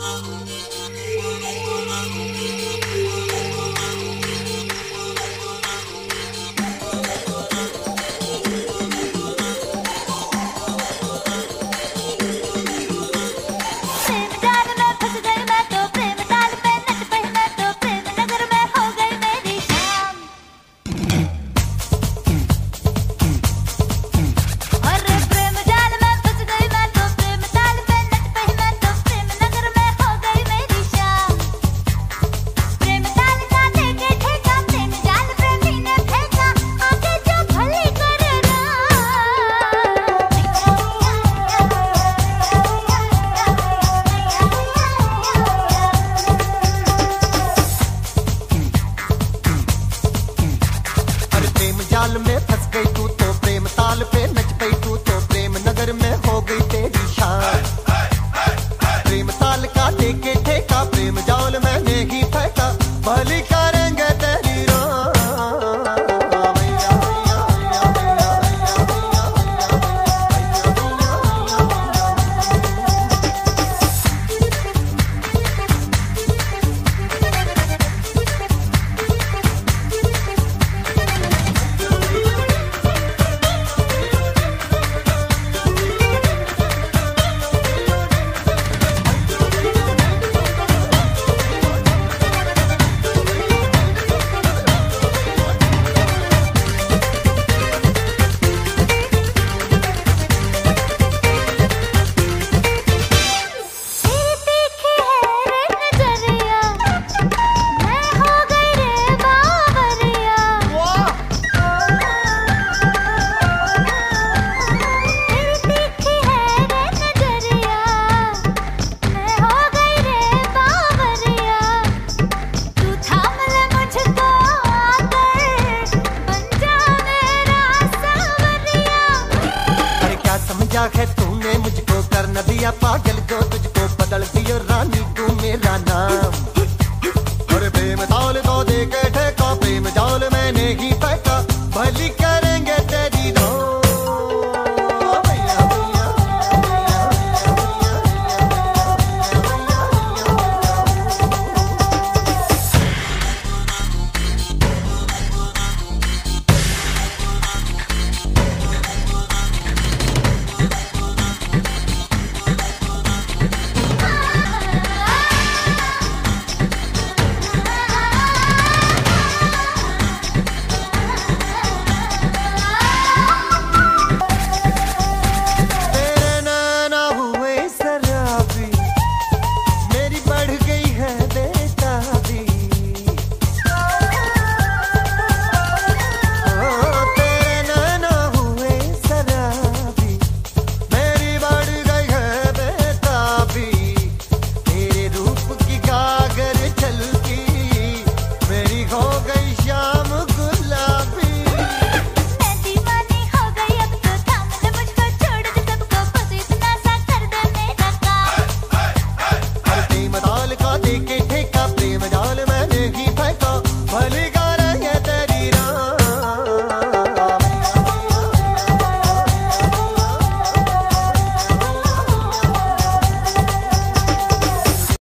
Música name of आखे तूने मुझको कर दिया पागल जो तुझको बदल दियो रा